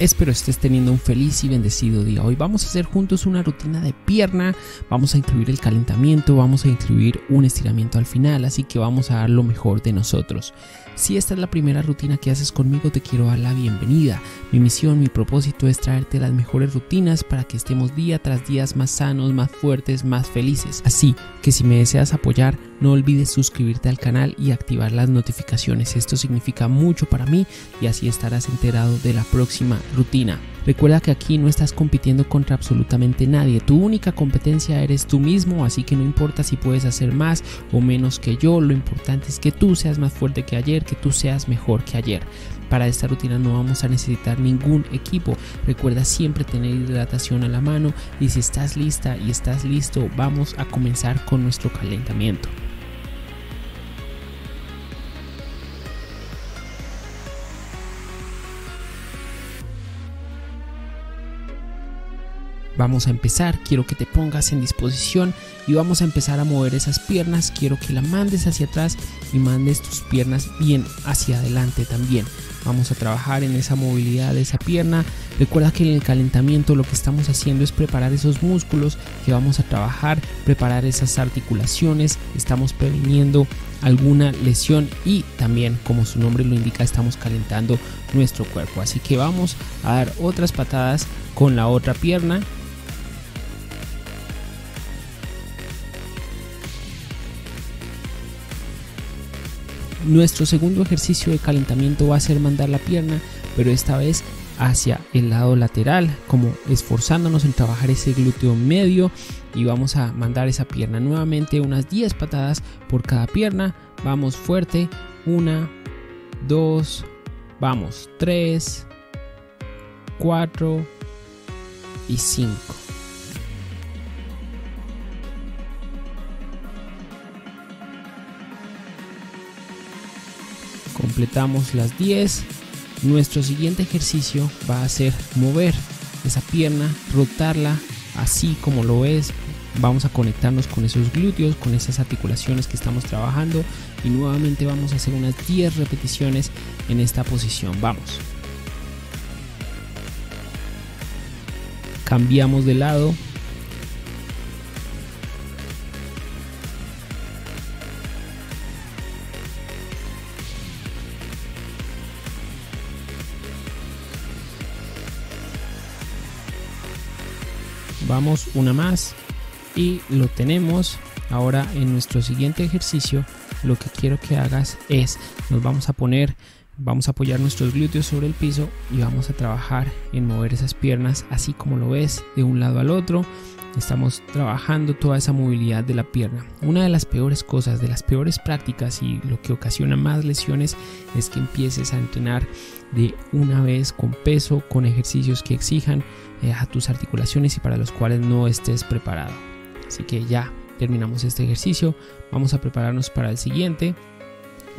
Espero estés teniendo un feliz y bendecido día. Hoy vamos a hacer juntos una rutina de pierna, vamos a incluir el calentamiento, vamos a incluir un estiramiento al final, así que vamos a dar lo mejor de nosotros. Si esta es la primera rutina que haces conmigo, te quiero dar la bienvenida. Mi misión, mi propósito es traerte las mejores rutinas para que estemos día tras día más sanos, más fuertes, más felices. Así que si me deseas apoyar, no olvides suscribirte al canal y activar las notificaciones. Esto significa mucho para mí y así estarás enterado de la próxima rutina. Recuerda que aquí no estás compitiendo contra absolutamente nadie. Tu única competencia eres tú mismo, así que no importa si puedes hacer más o menos que yo. Lo importante es que tú seas más fuerte que ayer, que tú seas mejor que ayer. Para esta rutina no vamos a necesitar ningún equipo. Recuerda siempre tener hidratación a la mano y si estás lista y estás listo, vamos a comenzar con nuestro calentamiento. Vamos a empezar, quiero que te pongas en disposición y vamos a empezar a mover esas piernas. Quiero que la mandes hacia atrás y mandes tus piernas bien hacia adelante también. Vamos a trabajar en esa movilidad de esa pierna. Recuerda que en el calentamiento lo que estamos haciendo es preparar esos músculos que vamos a trabajar, preparar esas articulaciones. Estamos previniendo alguna lesión y también, como su nombre lo indica, estamos calentando nuestro cuerpo. Así que vamos a dar otras patadas con la otra pierna Nuestro segundo ejercicio de calentamiento va a ser mandar la pierna, pero esta vez hacia el lado lateral, como esforzándonos en trabajar ese glúteo medio y vamos a mandar esa pierna nuevamente unas 10 patadas por cada pierna. Vamos fuerte, una, dos, vamos, tres, cuatro y cinco. Completamos las 10 nuestro siguiente ejercicio va a ser mover esa pierna rotarla así como lo ves. Vamos a conectarnos con esos glúteos con esas articulaciones que estamos trabajando y nuevamente vamos a hacer unas 10 repeticiones en esta posición. Vamos. Cambiamos de lado una más y lo tenemos ahora en nuestro siguiente ejercicio lo que quiero que hagas es nos vamos a poner vamos a apoyar nuestros glúteos sobre el piso y vamos a trabajar en mover esas piernas así como lo ves de un lado al otro estamos trabajando toda esa movilidad de la pierna. Una de las peores cosas, de las peores prácticas y lo que ocasiona más lesiones es que empieces a entrenar de una vez con peso, con ejercicios que exijan eh, a tus articulaciones y para los cuales no estés preparado. Así que ya terminamos este ejercicio, vamos a prepararnos para el siguiente.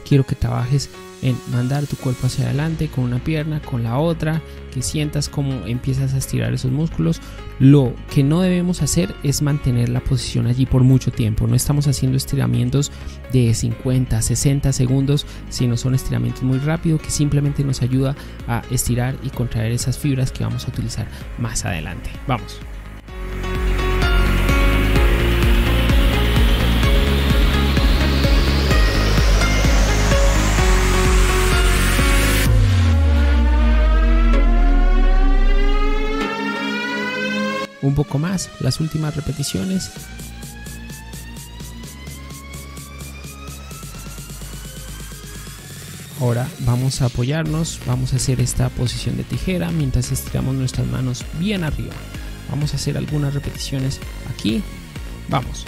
Quiero que trabajes en mandar tu cuerpo hacia adelante con una pierna, con la otra, que sientas cómo empiezas a estirar esos músculos. Lo que no debemos hacer es mantener la posición allí por mucho tiempo. No estamos haciendo estiramientos de 50, 60 segundos, sino son estiramientos muy rápidos que simplemente nos ayuda a estirar y contraer esas fibras que vamos a utilizar más adelante. Vamos. Un poco más las últimas repeticiones. Ahora vamos a apoyarnos, vamos a hacer esta posición de tijera mientras estiramos nuestras manos bien arriba. Vamos a hacer algunas repeticiones aquí. Vamos.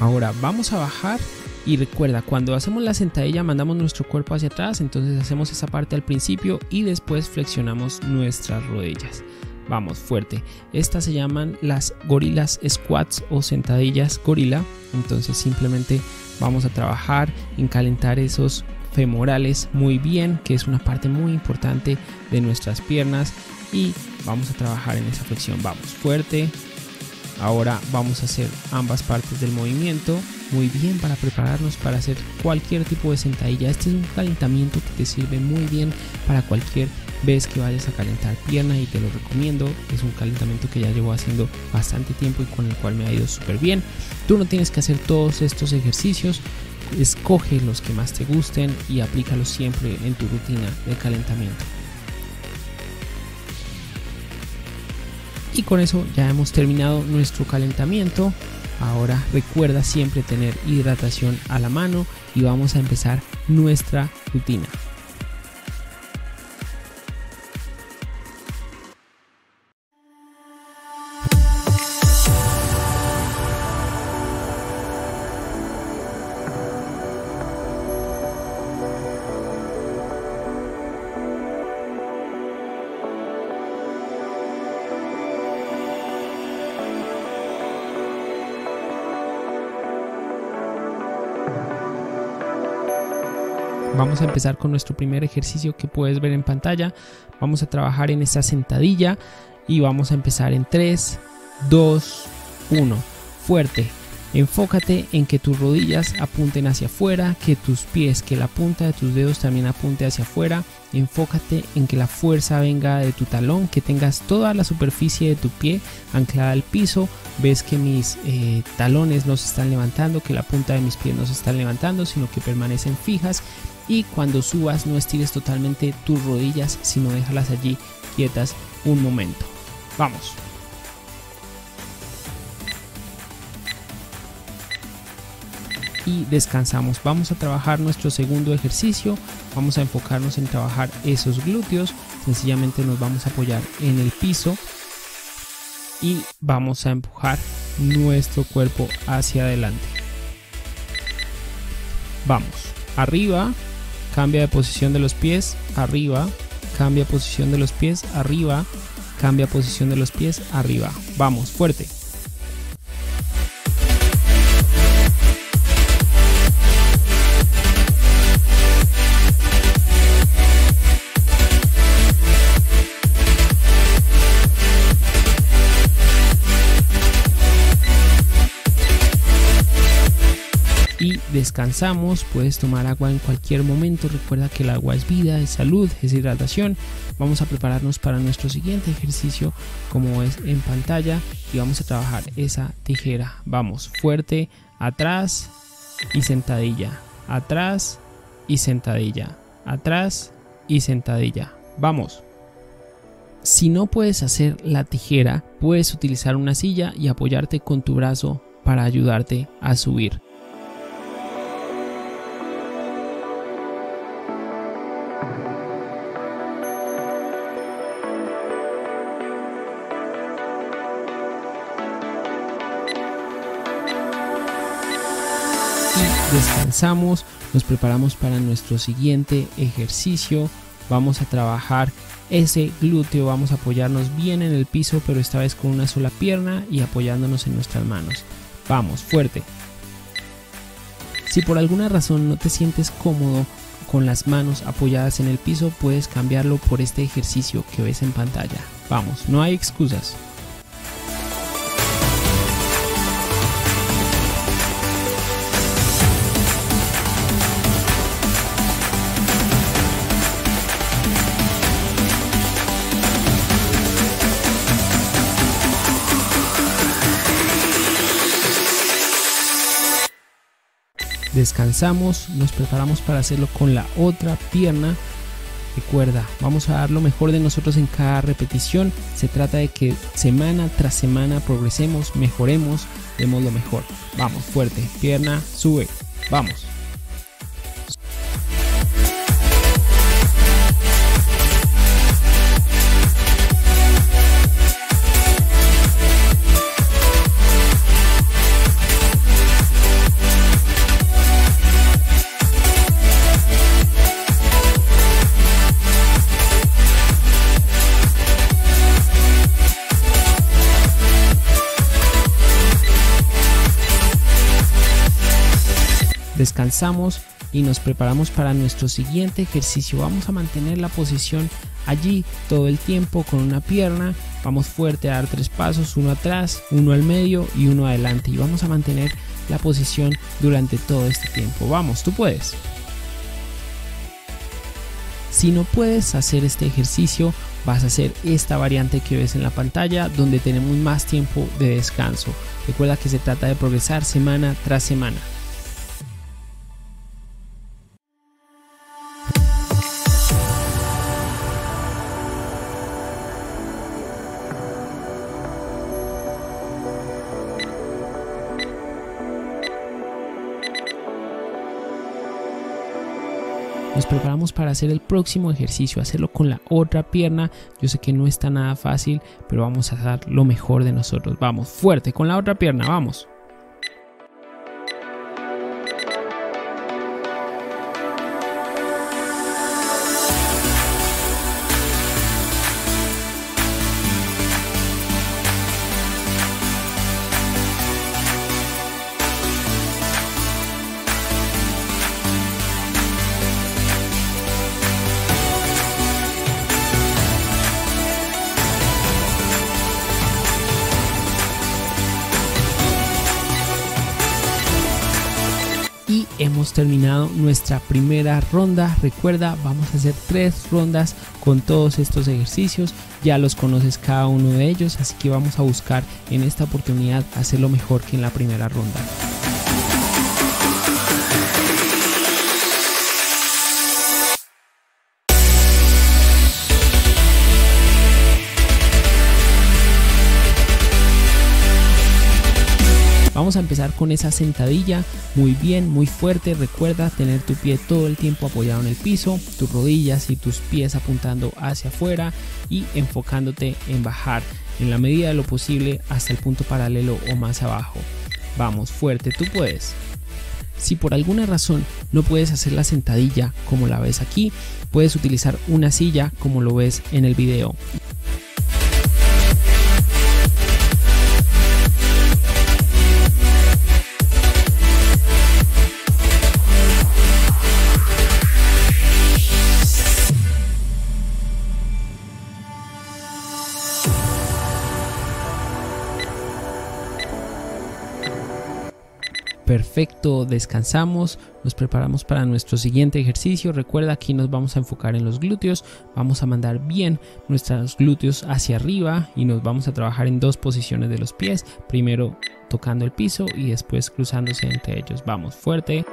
Ahora vamos a bajar y recuerda, cuando hacemos la sentadilla mandamos nuestro cuerpo hacia atrás, entonces hacemos esa parte al principio y después flexionamos nuestras rodillas. Vamos, fuerte. Estas se llaman las gorilas squats o sentadillas gorila. Entonces simplemente vamos a trabajar en calentar esos femorales muy bien, que es una parte muy importante de nuestras piernas. Y vamos a trabajar en esa flexión. Vamos, fuerte. Ahora vamos a hacer ambas partes del movimiento muy bien para prepararnos para hacer cualquier tipo de sentadilla. Este es un calentamiento que te sirve muy bien para cualquier vez que vayas a calentar pierna y te lo recomiendo. Es un calentamiento que ya llevo haciendo bastante tiempo y con el cual me ha ido súper bien. Tú no tienes que hacer todos estos ejercicios. Escoge los que más te gusten y aplícalos siempre en tu rutina de calentamiento. Y con eso ya hemos terminado nuestro calentamiento. Ahora recuerda siempre tener hidratación a la mano y vamos a empezar nuestra rutina. Vamos a empezar con nuestro primer ejercicio que puedes ver en pantalla. Vamos a trabajar en esa sentadilla y vamos a empezar en 3, 2, 1. Fuerte. Enfócate en que tus rodillas apunten hacia afuera, que tus pies, que la punta de tus dedos también apunte hacia afuera. Enfócate en que la fuerza venga de tu talón, que tengas toda la superficie de tu pie anclada al piso. Ves que mis eh, talones no se están levantando, que la punta de mis pies no se están levantando, sino que permanecen fijas y cuando subas no estires totalmente tus rodillas, sino déjalas allí quietas un momento. Vamos. Y descansamos. Vamos a trabajar nuestro segundo ejercicio. Vamos a enfocarnos en trabajar esos glúteos. Sencillamente nos vamos a apoyar en el piso y vamos a empujar nuestro cuerpo hacia adelante. Vamos. Arriba, cambia de posición de los pies, arriba, cambia posición de los pies, arriba, cambia posición de los pies, arriba. Vamos, fuerte. Descansamos, puedes tomar agua en cualquier momento, recuerda que el agua es vida, es salud, es hidratación. Vamos a prepararnos para nuestro siguiente ejercicio como es en pantalla y vamos a trabajar esa tijera. Vamos, fuerte, atrás y sentadilla, atrás y sentadilla, atrás y sentadilla. Vamos. Si no puedes hacer la tijera, puedes utilizar una silla y apoyarte con tu brazo para ayudarte a subir. Descansamos, nos preparamos para nuestro siguiente ejercicio. Vamos a trabajar ese glúteo, vamos a apoyarnos bien en el piso, pero esta vez con una sola pierna y apoyándonos en nuestras manos. Vamos, fuerte. Si por alguna razón no te sientes cómodo con las manos apoyadas en el piso, puedes cambiarlo por este ejercicio que ves en pantalla. Vamos, no hay excusas. Descansamos, nos preparamos para hacerlo con la otra pierna. Recuerda, vamos a dar lo mejor de nosotros en cada repetición. Se trata de que semana tras semana progresemos, mejoremos, demos lo mejor. Vamos, fuerte, pierna, sube, vamos. Descansamos y nos preparamos para nuestro siguiente ejercicio. Vamos a mantener la posición allí todo el tiempo con una pierna. Vamos fuerte a dar tres pasos, uno atrás, uno al medio y uno adelante. Y vamos a mantener la posición durante todo este tiempo. Vamos, tú puedes. Si no puedes hacer este ejercicio, vas a hacer esta variante que ves en la pantalla donde tenemos más tiempo de descanso. Recuerda que se trata de progresar semana tras semana. Para hacer el próximo ejercicio, hacerlo con la otra pierna. Yo sé que no está nada fácil, pero vamos a dar lo mejor de nosotros. Vamos, fuerte con la otra pierna, vamos. Terminado nuestra primera ronda. Recuerda, vamos a hacer tres rondas con todos estos ejercicios. Ya los conoces cada uno de ellos, así que vamos a buscar en esta oportunidad hacerlo mejor que en la primera ronda. Vamos a empezar con esa sentadilla muy bien, muy fuerte. Recuerda tener tu pie todo el tiempo apoyado en el piso, tus rodillas y tus pies apuntando hacia afuera y enfocándote en bajar en la medida de lo posible hasta el punto paralelo o más abajo. Vamos, fuerte, tú puedes. Si por alguna razón no puedes hacer la sentadilla como la ves aquí, puedes utilizar una silla como lo ves en el video. Perfecto, descansamos, nos preparamos para nuestro siguiente ejercicio. Recuerda aquí nos vamos a enfocar en los glúteos, vamos a mandar bien nuestros glúteos hacia arriba y nos vamos a trabajar en dos posiciones de los pies, primero tocando el piso y después cruzándose entre ellos. Vamos fuerte.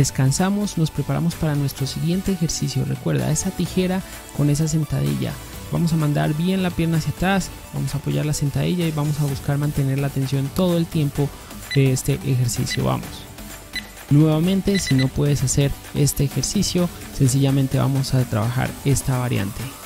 Descansamos, nos preparamos para nuestro siguiente ejercicio. Recuerda esa tijera con esa sentadilla. Vamos a mandar bien la pierna hacia atrás, vamos a apoyar la sentadilla y vamos a buscar mantener la tensión todo el tiempo de este ejercicio. Vamos. Nuevamente, si no puedes hacer este ejercicio, sencillamente vamos a trabajar esta variante.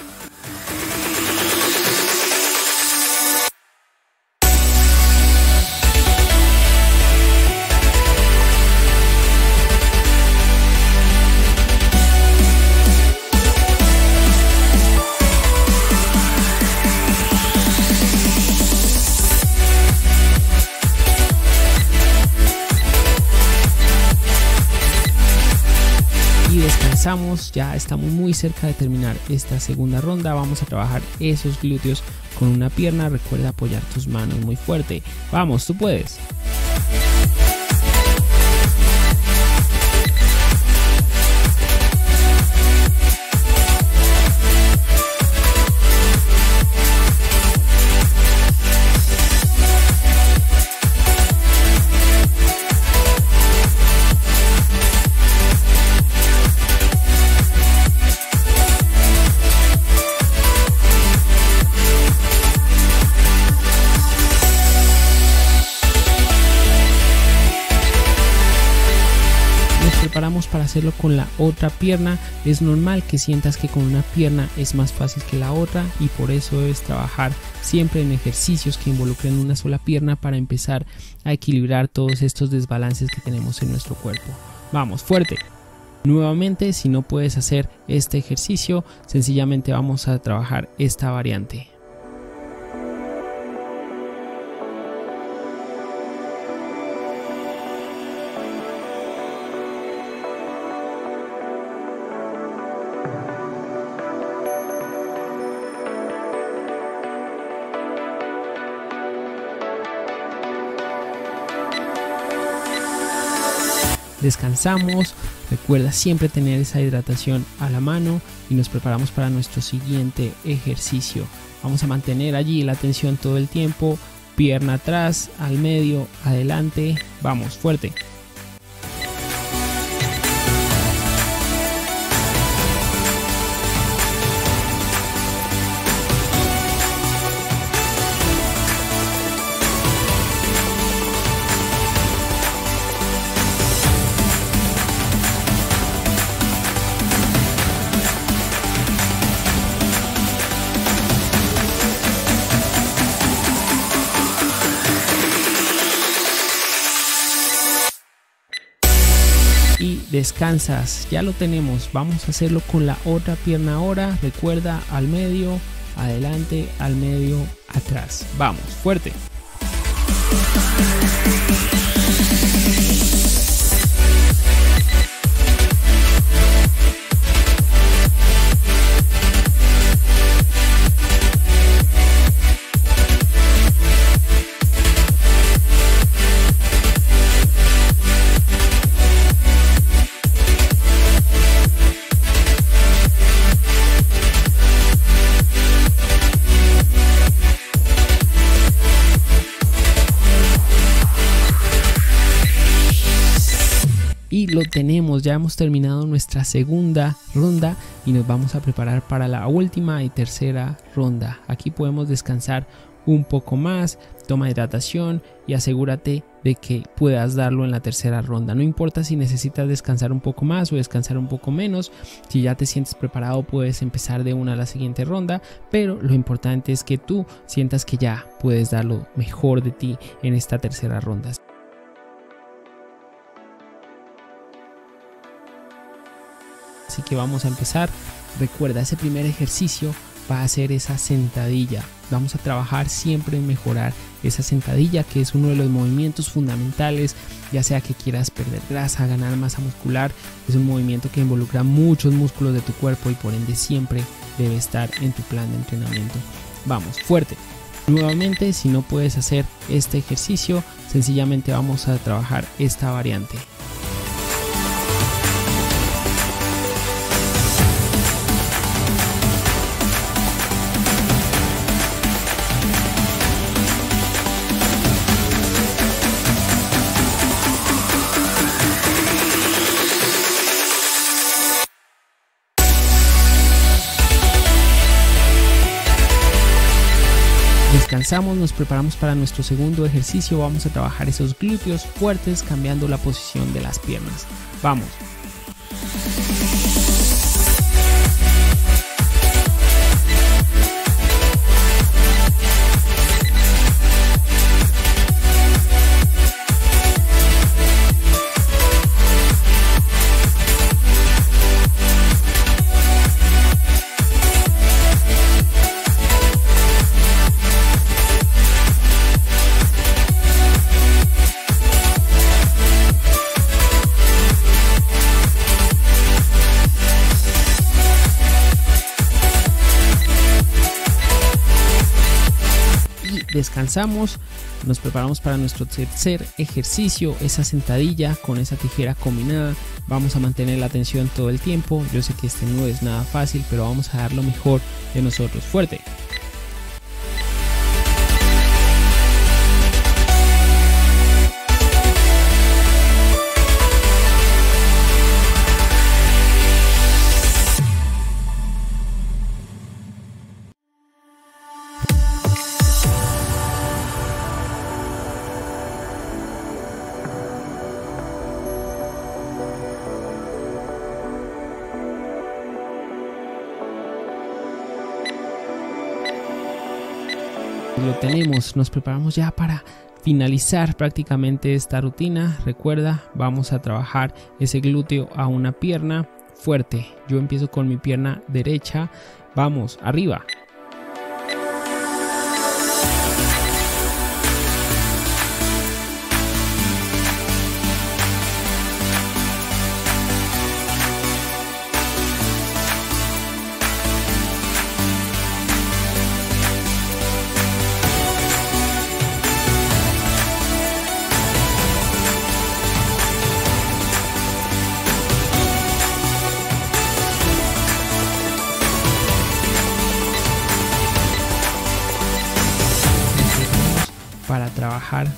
Ya estamos muy cerca de terminar esta segunda ronda. Vamos a trabajar esos glúteos con una pierna. Recuerda apoyar tus manos muy fuerte. Vamos, tú puedes. Otra pierna. Es normal que sientas que con una pierna es más fácil que la otra y por eso debes trabajar siempre en ejercicios que involucren una sola pierna para empezar a equilibrar todos estos desbalances que tenemos en nuestro cuerpo. Vamos, fuerte. Nuevamente, si no puedes hacer este ejercicio, sencillamente vamos a trabajar esta variante. Descansamos. Recuerda siempre tener esa hidratación a la mano y nos preparamos para nuestro siguiente ejercicio. Vamos a mantener allí la tensión todo el tiempo, pierna atrás, al medio, adelante. Vamos, fuerte. Descansas. Ya lo tenemos. Vamos a hacerlo con la otra pierna ahora. Recuerda al medio, adelante, al medio, atrás. Vamos, fuerte. Tenemos. Ya hemos terminado nuestra segunda ronda y nos vamos a preparar para la última y tercera ronda. Aquí podemos descansar un poco más, toma hidratación y asegúrate de que puedas darlo en la tercera ronda. No importa si necesitas descansar un poco más o descansar un poco menos, si ya te sientes preparado puedes empezar de una a la siguiente ronda, pero lo importante es que tú sientas que ya puedes dar lo mejor de ti en esta tercera ronda. Así que vamos a empezar. Recuerda, ese primer ejercicio va a ser esa sentadilla. Vamos a trabajar siempre en mejorar esa sentadilla, que es uno de los movimientos fundamentales, ya sea que quieras perder grasa, ganar masa muscular. Es un movimiento que involucra muchos músculos de tu cuerpo y por ende siempre debe estar en tu plan de entrenamiento. Vamos, fuerte. Nuevamente, si no puedes hacer este ejercicio, sencillamente vamos a trabajar esta variante. Nos preparamos para nuestro segundo ejercicio, vamos a trabajar esos glúteos fuertes cambiando la posición de las piernas. Vamos. Descansamos, nos preparamos para nuestro tercer ejercicio, esa sentadilla con esa tijera combinada. Vamos a mantener la atención todo el tiempo. Yo sé que este no es nada fácil, pero vamos a dar lo mejor de nosotros. Fuerte. Nos preparamos ya para finalizar prácticamente esta rutina. Recuerda, vamos a trabajar ese glúteo a una pierna fuerte. Yo empiezo con mi pierna derecha. Vamos, arriba.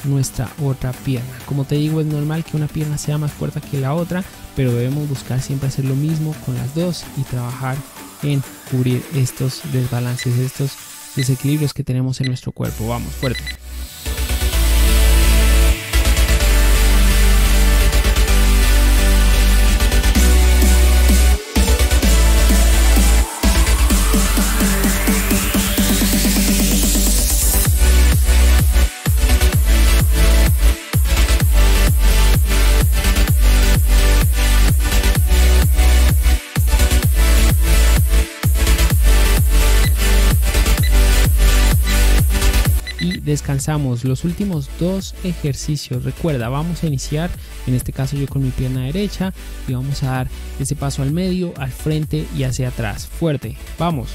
Nuestra otra pierna. Como te digo, es normal que una pierna sea más fuerte que la otra, pero debemos buscar siempre hacer lo mismo con las dos y trabajar en cubrir estos desbalances, estos desequilibrios que tenemos en nuestro cuerpo. Vamos, fuerte. Descansamos los últimos dos ejercicios. Recuerda, vamos a iniciar, en este caso yo con mi pierna derecha, y vamos a dar ese paso al medio, al frente y hacia atrás. Fuerte, vamos.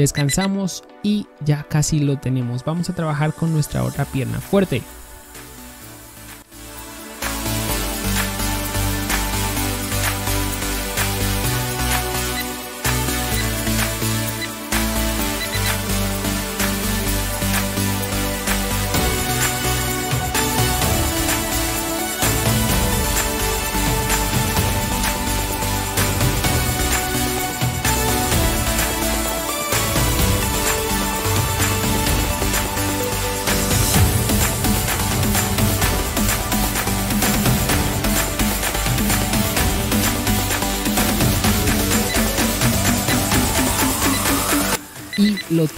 Descansamos y ya casi lo tenemos. Vamos a trabajar con nuestra otra pierna. Fuerte.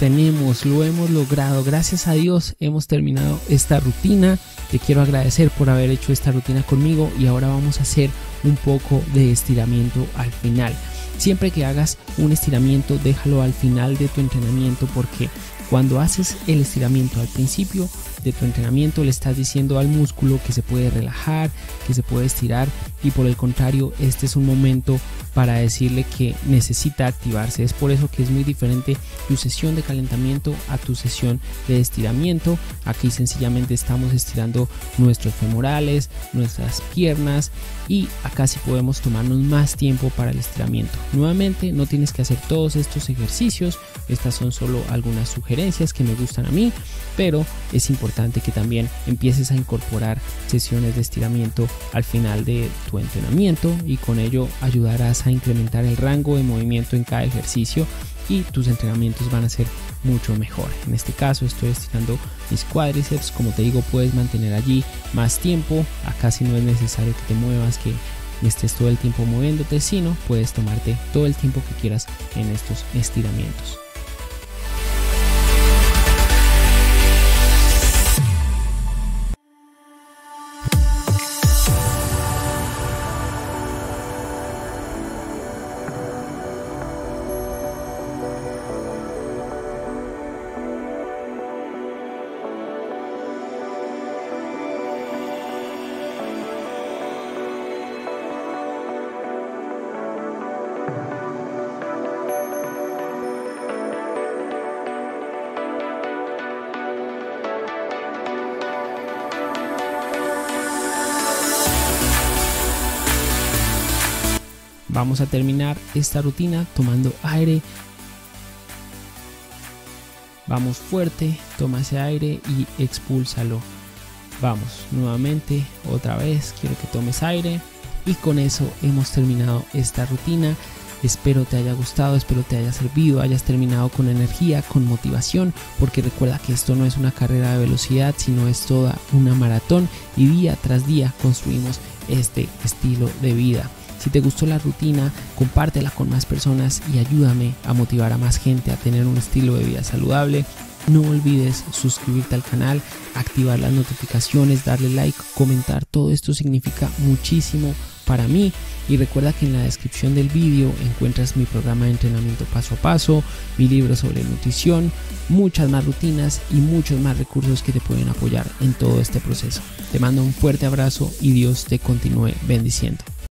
Tenemos, lo hemos logrado. Gracias a Dios hemos terminado esta rutina. Te quiero agradecer por haber hecho esta rutina conmigo y ahora vamos a hacer un poco de estiramiento al final. Siempre que hagas un estiramiento, déjalo al final de tu entrenamiento porque cuando haces el estiramiento al principio de tu entrenamiento le estás diciendo al músculo que se puede relajar, que se puede estirar y por el contrario este es un momento para decirle que necesita activarse. Es por eso que es muy diferente tu sesión de calentamiento a tu sesión de estiramiento. Aquí sencillamente estamos estirando nuestros femorales, nuestras piernas y acá sí podemos tomarnos más tiempo para el estiramiento. Nuevamente no tienes que hacer todos estos ejercicios, estas son solo algunas sugerencias que me gustan a mí, pero es importante que también empieces a incorporar sesiones de estiramiento al final de tu entrenamiento y con ello ayudarás a incrementar el rango de movimiento en cada ejercicio y tus entrenamientos van a ser mucho mejor. En este caso estoy estirando mis cuádriceps, como te digo puedes mantener allí más tiempo, acá si no es necesario que te muevas, que estés todo el tiempo moviéndote, sino puedes tomarte todo el tiempo que quieras en estos estiramientos. Vamos a terminar esta rutina tomando aire Vamos fuerte, toma ese aire y expúlsalo. Vamos, nuevamente, otra vez, quiero que tomes aire. Y con eso hemos terminado esta rutina. Espero te haya gustado, espero te haya servido, hayas terminado con energía, con motivación, porque recuerda que esto no es una carrera de velocidad, sino es toda una maratón y día tras día construimos este estilo de vida. Si te gustó la rutina, compártela con más personas y ayúdame a motivar a más gente a tener un estilo de vida saludable. No olvides suscribirte al canal, activar las notificaciones, darle like, comentar. Todo esto significa muchísimo para mí. Y recuerda que en la descripción del vídeo encuentras mi programa de entrenamiento paso a paso, mi libro sobre nutrición, muchas más rutinas y muchos más recursos que te pueden apoyar en todo este proceso. Te mando un fuerte abrazo y Dios te continúe bendiciendo.